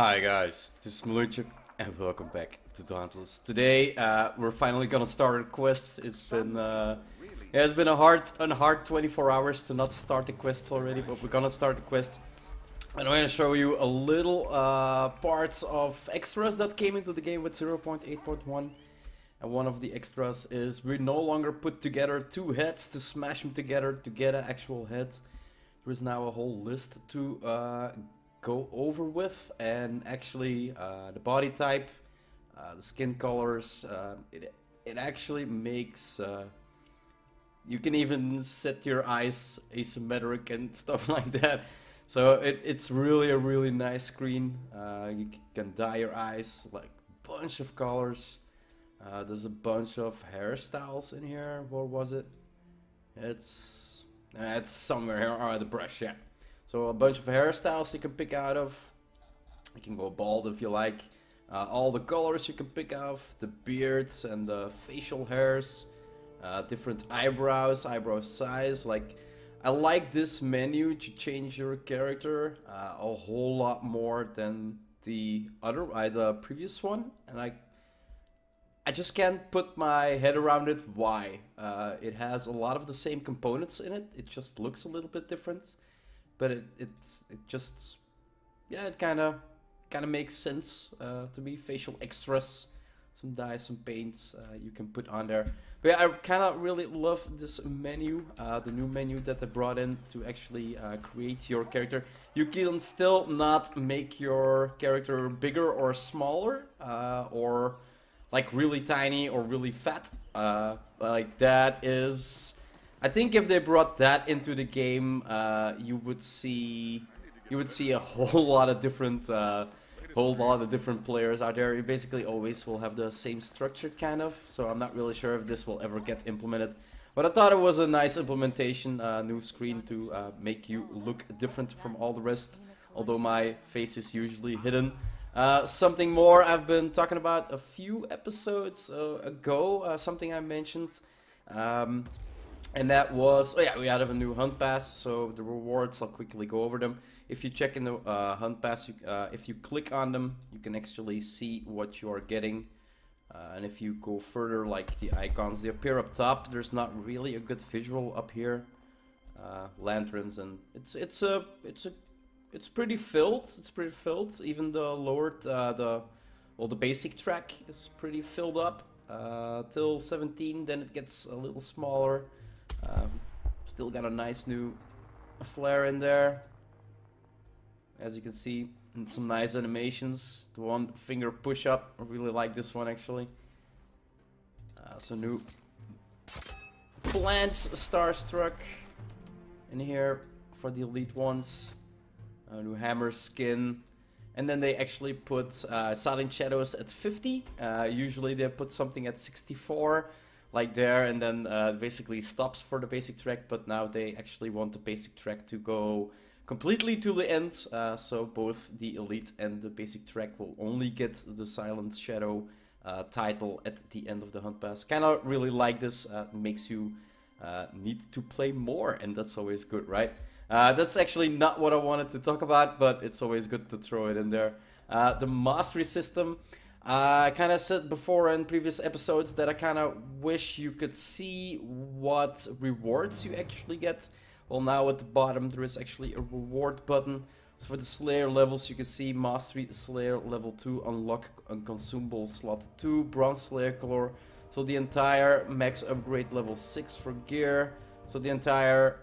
Hi guys, this is Malunchuk and welcome back to Dauntless. Today uh, we're finally gonna start a quest. It's been uh, yeah, it's been a hard, a hard 24 hours to not start the quest already, but we're gonna start the quest. And I'm gonna show you a little uh, parts of extras that came into the game with 0.8.1. And one of the extras is we no longer put together two heads to smash them together to get an actual head. There is now a whole list to uh, go over with and actually uh, the body type, uh, the skin colors, uh, it, it actually makes uh, you can even set your eyes asymmetric and stuff like that. So it, it's really a really nice screen. Uh, you can dye your eyes like bunch of colors. There's a bunch of hairstyles in here. What was it? It's it's somewhere here. Oh, the brush, yeah. So a bunch of hairstyles you can pick out of. You can go bald if you like. Uh, all the colors you can pick out the beards and the facial hairs, uh, different eyebrows, eyebrow size. Like, I like this menu to change your character uh, a whole lot more than the other, uh, the previous one, and I, I just can't put my head around it. Why? Uh, it has a lot of the same components in it. It just looks a little bit different but it it's it just yeah it kind of kind of makes sense uh, to me. Facial extras some dyes some paints uh, you can put on there. But yeah, I kind of really love this menu uh, the new menu that they brought in to actually uh, create your character. You can still not make your character bigger or smaller uh, or like really tiny or really fat. Uh, like that is I think if they brought that into the game, uh, you would see you would see a whole lot of different uh, whole lot of different players out there. You basically always will have the same structure, kind of. So I'm not really sure if this will ever get implemented. But I thought it was a nice implementation, uh, new screen to uh, make you look different from all the rest. Although my face is usually hidden. Uh, something more I've been talking about a few episodes uh, ago. Uh, something I mentioned. Um, and that was oh yeah we have a new hunt pass so the rewards i'll quickly go over them. If you check in the uh, hunt pass you, uh, if you click on them you can actually see what you are getting. Uh, and if you go further like the icons they appear up top. There's not really a good visual up here uh, lanterns and it's it's a it's a it's pretty filled it's pretty filled. Even the lowered uh, the well the basic track is pretty filled up uh, till 17 then it gets a little smaller um, still got a nice new flare in there. As you can see, and some nice animations. The one finger push up. I really like this one actually. Uh, so new Plants Starstruck in here for the elite ones. Uh, new hammer skin. And then they actually put uh, Silent Shadows at 50. Uh, usually they put something at 64 like there and then uh, basically stops for the basic track but now they actually want the basic track to go completely to the end uh, so both the elite and the basic track will only get the silent shadow uh, title at the end of the hunt pass. Kind of really like this uh, makes you uh, need to play more and that's always good right? Uh, that's actually not what I wanted to talk about but it's always good to throw it in there. The mastery system I kind of said before in previous episodes that I kind of wish you could see what rewards you actually get. Well, now at the bottom there is actually a reward button. So for the Slayer levels, you can see Mastery Slayer level 2, unlock unconsumable slot 2, Bronze Slayer color. So the entire max upgrade level 6 for gear. So the entire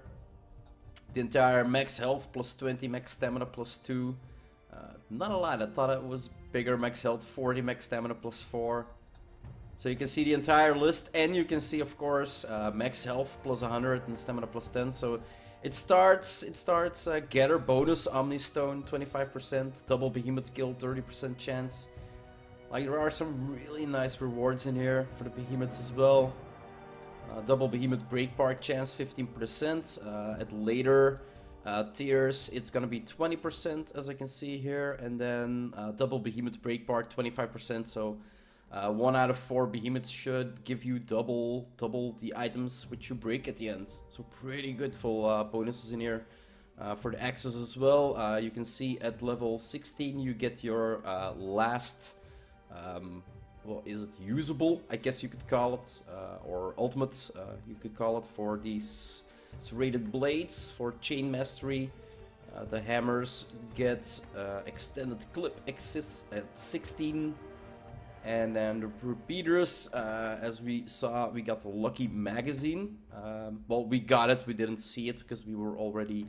the entire max health plus 20, max stamina plus 2. Uh, not a lot, I thought it was bigger max health, 40 max stamina plus 4. So you can see the entire list and you can see of course uh, max health plus 100 and stamina plus 10. So it starts it starts uh, gather bonus Omni Stone 25%, double behemoth kill 30% chance. Like there are some really nice rewards in here for the behemoths as well. Uh, double behemoth break part chance 15%. Uh, at later uh, tiers, it's gonna be 20% as I can see here, and then uh, double behemoth break part 25%. So uh, one out of four behemoths should give you double double the items which you break at the end. So pretty good for uh, bonuses in here. uh, for the axes as well. Uh, you can see at level 16 you get your last, um, well, is it usable? I guess you could call it, or ultimate, you could call it for these serrated blades for chain mastery. Uh, the hammers get extended clip exists at 16 and then the repeaters, uh, as we saw, we got the Lucky Magazine. Um, well, we got it, we didn't see it because we were already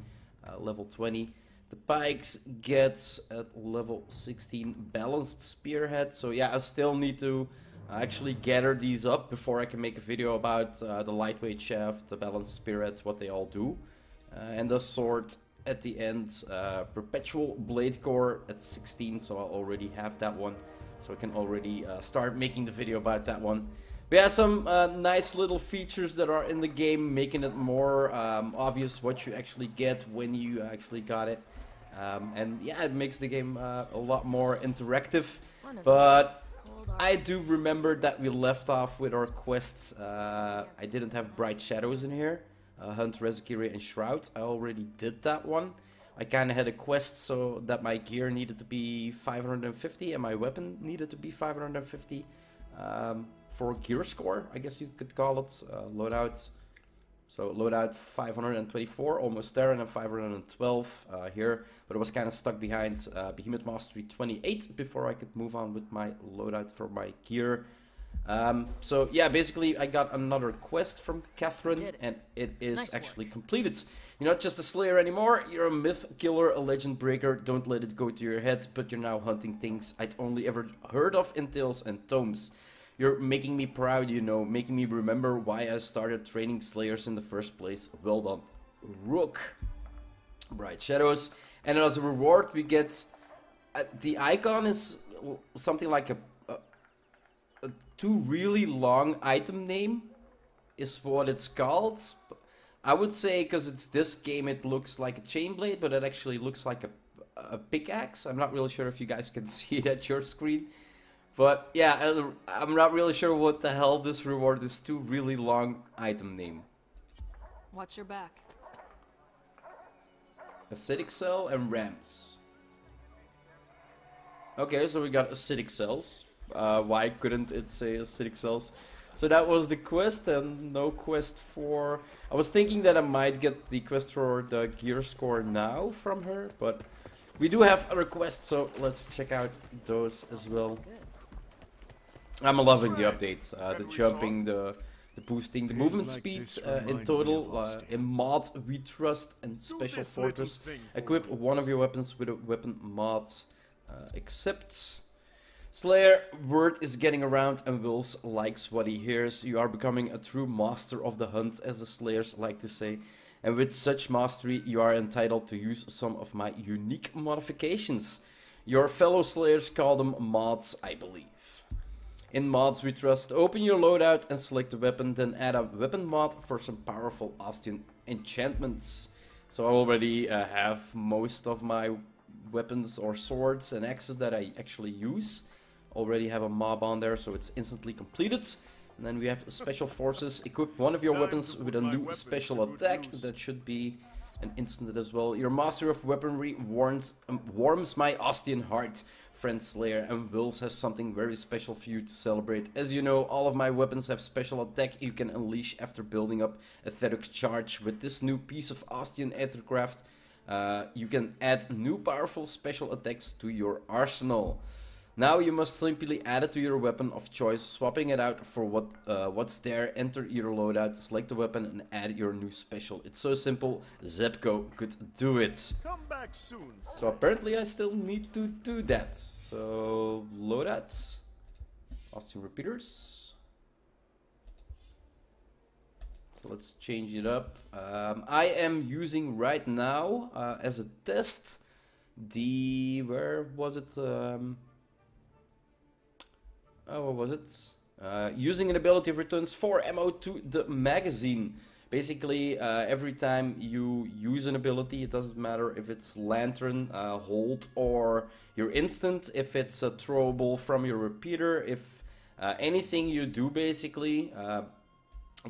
uh, level 20. The pikes get at level 16 Balanced Spearhead. So yeah, I still need to actually gather these up before I can make a video about uh, the Lightweight Shaft, the Balanced Spearhead, what they all do. Uh, and the sword at the end, uh, Perpetual Blade Core at 16, so I already have that one so I can already uh, start making the video about that one. We have some uh, nice little features that are in the game, making it more um, obvious what you actually get when you actually got it. Um, and yeah, it makes the game uh, a lot more interactive. But I do remember that we left off with our quests. Uh, I didn't have Bright Shadows in here. Uh, Hunt, Rezakiri, and Shrowd. I already did that one. I kind of had a quest so that my gear needed to be 550 and my weapon needed to be 550 um, for gear score, I guess you could call it. Uh, loadout. So loadout 524, almost there, and then 512 uh, here. But I was kind of stuck behind uh, Behemoth Mastery 28 before I could move on with my loadout for my gear. Um, so yeah, basically I got another quest from Catherine, and it is nice actually work. completed. You're not just a slayer anymore, you're a myth killer, a legend breaker. Don't let it go to your head, but you're now hunting things I'd only ever heard of in tales and tomes. You're making me proud, you know, making me remember why I started training slayers in the first place. Well done. Rook. Bright Shadows. And as a reward, we get... Uh, the icon is something like a, a, a too really long item name is what it's called. I would say because it's this game, it looks like a chain blade, but it actually looks like a, a pickaxe. I'm not really sure if you guys can see it at your screen. But yeah, I'm not really sure what the hell this reward is. Too really long item name. Watch your back. Acidic cell and ramps. Okay, so we got acidic cells. Uh, why couldn't it say acidic cells? So that was the quest and no quest for... I was thinking that I might get the quest for the gear score now from her, but we do have other quests, so let's check out those as well. I'm loving the update, uh, the jumping, the the boosting, the movement speed uh, in total. Uh, in mod, we trust and special fortress. Equip one of your weapons with a weapon mod. Uh, except Slayer, word is getting around and Wills likes what he hears. You are becoming a true master of the hunt, as the Slayers like to say. And with such mastery, you are entitled to use some of my unique modifications. Your fellow Slayers call them mods, I believe. In mods we trust, open your loadout and select a weapon, then add a weapon mod for some powerful Ostian enchantments. So I already uh, have most of my weapons or swords and axes that I actually use already have a mod on there, so it's instantly completed. And then we have Special Forces. Equip one of your weapons with a new special attack. That should be an instant as well. Your Master of Weaponry warns, um, warms my Ostian heart, friend Slayer. And Wills has something very special for you to celebrate. As you know, all of my weapons have special attack you can unleash after building up Etheric Charge. With this new piece of Ostian Aethercraft, uh, you can add new powerful special attacks to your arsenal. Now you must simply add it to your weapon of choice, swapping it out for what uh, what's there, enter your loadout, select the weapon and add your new special. It's so simple, Zepco could do it. Come back soon. So apparently I still need to do that. So loadout, Ostian repeaters. So let's change it up. Um, I am using right now uh, as a test the, where was it? Um, oh, what was it? Uh, using an ability returns 4 ammo to the magazine. Basically, uh, every time you use an ability, it doesn't matter if it's Lantern, uh, Hold, or your Instant, if it's a throwable from your repeater, if uh, anything you do basically, uh,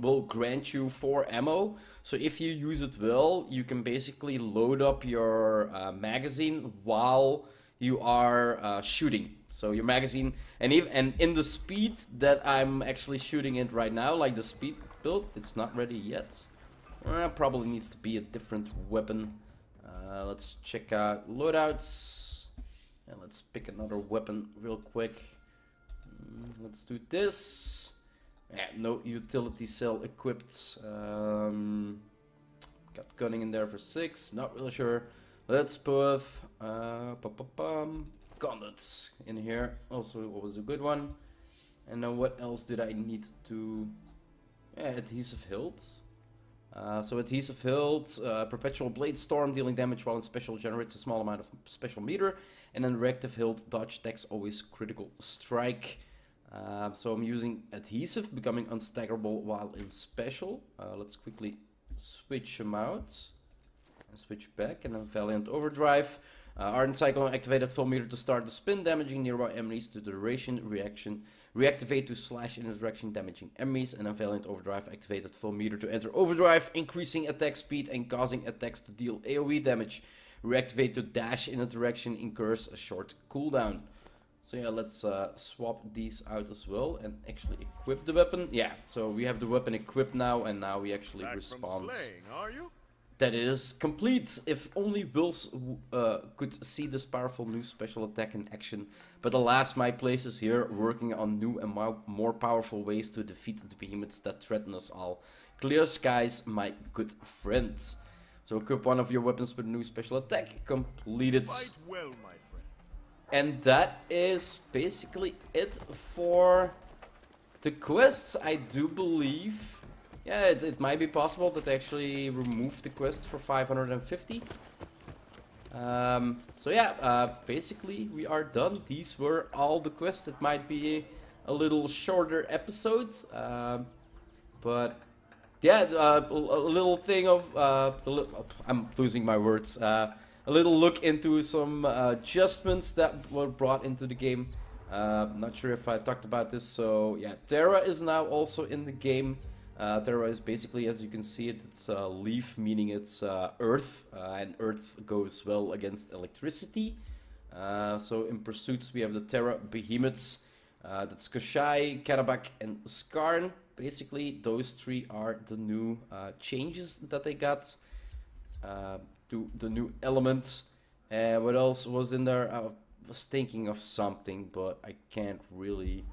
will grant you 4 ammo. So if you use it well, you can basically load up your uh, magazine while you are uh, shooting. So your magazine, and even and in the speed that I'm actually shooting it right now, like the speed build, it's not ready yet. Uh, probably needs to be a different weapon. Uh, let's check out loadouts. And let's pick another weapon real quick. Mm, let's do this. Yeah, no utility cell equipped. Um, got gunning in there for six. Not really sure. Let's put uh, gauntlets in here. Also, was a good one. And then what else did I need to? Yeah, adhesive hilt. Uh, so adhesive hilt, uh, perpetual blade storm, dealing damage while in special generates a small amount of special meter, and then reactive hilt, dodge attacks always critical strike. Uh, so I'm using adhesive, becoming unstaggerable while in special. Uh, let's quickly switch them out and switch back, and then Valiant Overdrive. Uh, Ardent Cyclone activated full meter to start the spin, damaging nearby enemies to duration reaction Reactivate to slash in a direction, damaging enemies. And then Valiant Overdrive activated full meter to enter overdrive, increasing attack speed and causing attacks to deal AoE damage. Reactivate to dash in a direction, incurs a short cooldown. So yeah, let's uh, swap these out as well and actually equip the weapon. Yeah, so we have the weapon equipped now and now we actually Back respond. Slaying, are you? That is complete. If only Wills uh, could see this powerful new special attack in action. But alas, my place is here, working on new and more powerful ways to defeat the behemoths that threaten us all. Clear skies, my good friends. So equip one of your weapons with a new special attack. Completed. Well, and that is basically it for the quests, I do believe. Yeah, it, it, might be possible that they actually remove the quest for 550. Um, so yeah, uh, basically we are done. These were all the quests. It might be a little shorter episode. Um, but yeah, uh, a, little thing of... Uh, li I'm losing my words. Uh, a little look into some uh, adjustments that were brought into the game. Uh, not sure if I talked about this. So yeah, Terra is now also in the game. Uh, Terra is basically, as you can see it, it's a leaf, meaning it's uh, earth, uh, and earth goes well against electricity. Uh, so in pursuits we have the Terra Behemoths, uh, that's Koshai, Karabakh, and Skarn. Basically, those three are the new changes that they got to the new elements. And what else was in there? I was thinking of something, but I can't really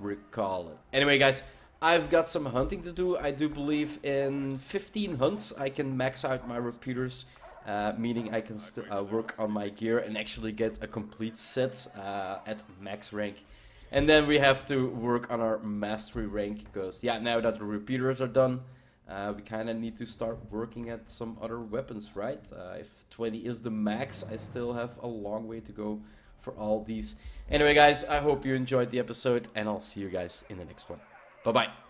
recall it. Anyway, guys, I've got some hunting to do. I do believe in 15 hunts I can max out my repeaters, uh, meaning I can still uh, work on my gear and actually get a complete set uh, at max rank. And then we have to work on our mastery rank because yeah, now that the repeaters are done, uh, we kind of need to start working at some other weapons, right? Uh, if 20 is the max, I still have a long way to go for all these. Anyway, guys, I hope you enjoyed the episode and I'll see you guys in the next one. 拜拜。